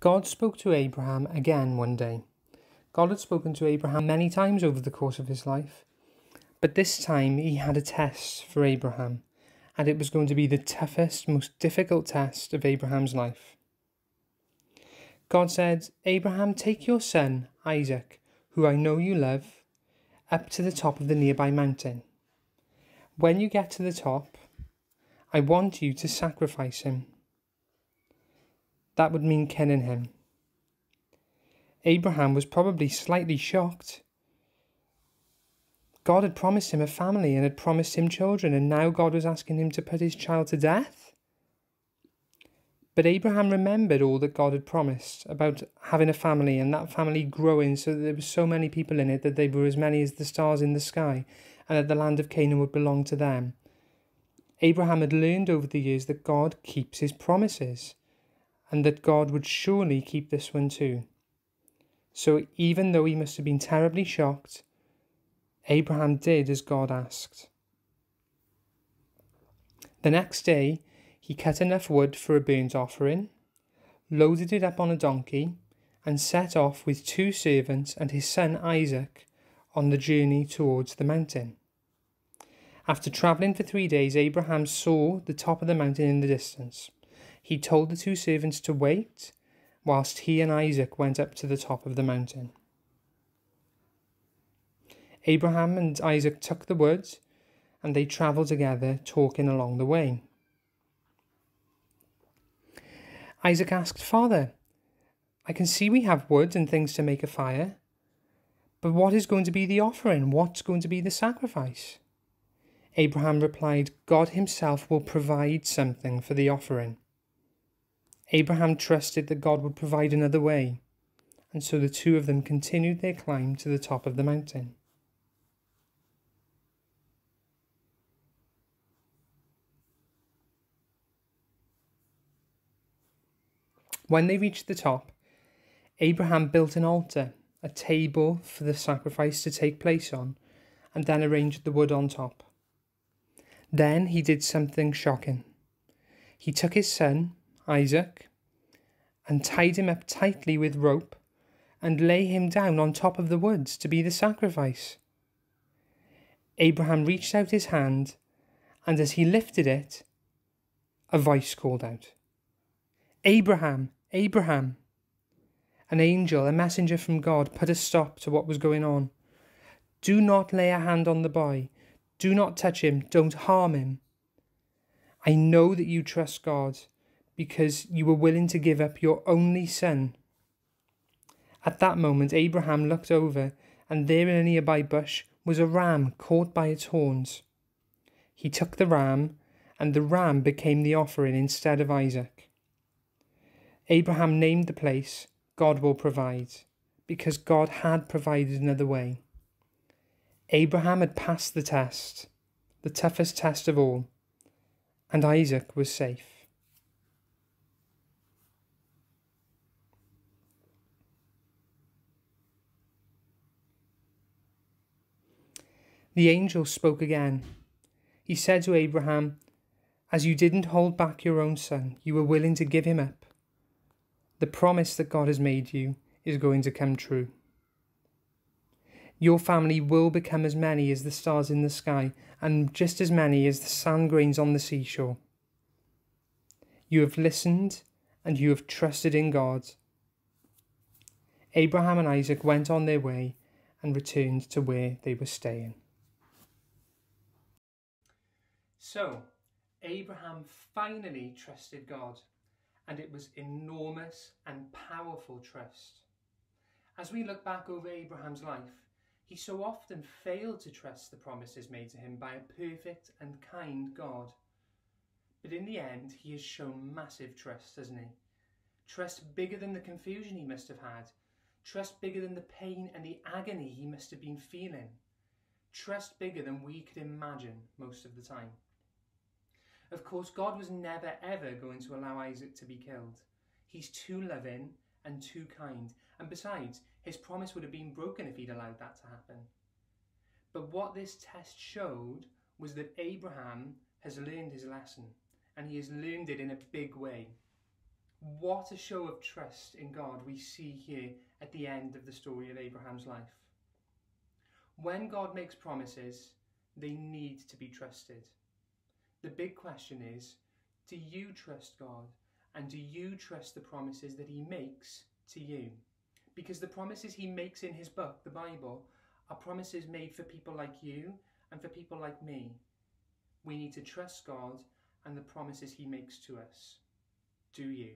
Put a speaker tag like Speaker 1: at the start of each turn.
Speaker 1: God spoke to Abraham again one day. God had spoken to Abraham many times over the course of his life, but this time he had a test for Abraham, and it was going to be the toughest, most difficult test of Abraham's life. God said, Abraham, take your son, Isaac, who I know you love, up to the top of the nearby mountain. When you get to the top, I want you to sacrifice him. That would mean killing him. Abraham was probably slightly shocked. God had promised him a family and had promised him children, and now God was asking him to put his child to death? But Abraham remembered all that God had promised about having a family and that family growing so that there were so many people in it that they were as many as the stars in the sky, and that the land of Canaan would belong to them. Abraham had learned over the years that God keeps his promises and that God would surely keep this one too. So even though he must have been terribly shocked, Abraham did as God asked. The next day, he cut enough wood for a burnt offering, loaded it up on a donkey, and set off with two servants and his son Isaac on the journey towards the mountain. After travelling for three days, Abraham saw the top of the mountain in the distance. He told the two servants to wait whilst he and Isaac went up to the top of the mountain. Abraham and Isaac took the wood and they travelled together, talking along the way. Isaac asked, Father, I can see we have wood and things to make a fire, but what is going to be the offering? What's going to be the sacrifice? Abraham replied, God Himself will provide something for the offering. Abraham trusted that God would provide another way, and so the two of them continued their climb to the top of the mountain. When they reached the top, Abraham built an altar, a table for the sacrifice to take place on, and then arranged the wood on top. Then he did something shocking. He took his son, Isaac, and tied him up tightly with rope, and lay him down on top of the woods to be the sacrifice. Abraham reached out his hand, and as he lifted it, a voice called out, Abraham, Abraham. An angel, a messenger from God, put a stop to what was going on. Do not lay a hand on the boy. Do not touch him. Don't harm him. I know that you trust God because you were willing to give up your only son. At that moment, Abraham looked over, and there in a nearby bush was a ram caught by its horns. He took the ram, and the ram became the offering instead of Isaac. Abraham named the place God will provide, because God had provided another way. Abraham had passed the test, the toughest test of all, and Isaac was safe. The angel spoke again. He said to Abraham, As you didn't hold back your own son, you were willing to give him up. The promise that God has made you is going to come true. Your family will become as many as the stars in the sky, and just as many as the sand grains on the seashore. You have listened and you have trusted in God. Abraham and Isaac went on their way and returned to where they were staying. So, Abraham finally trusted God, and it was enormous and powerful trust. As we look back over Abraham's life, he so often failed to trust the promises made to him by a perfect and kind God. But in the end, he has shown massive trust, hasn't he? Trust bigger than the confusion he must have had. Trust bigger than the pain and the agony he must have been feeling. Trust bigger than we could imagine most of the time. Of course, God was never ever going to allow Isaac to be killed. He's too loving and too kind. And besides, his promise would have been broken if he'd allowed that to happen. But what this test showed was that Abraham has learned his lesson, and he has learned it in a big way. What a show of trust in God we see here at the end of the story of Abraham's life. When God makes promises, they need to be trusted. The big question is do you trust God and do you trust the promises that He makes to you? Because the promises He makes in His book, the Bible, are promises made for people like you and for people like me. We need to trust God and the promises He makes to us. Do you?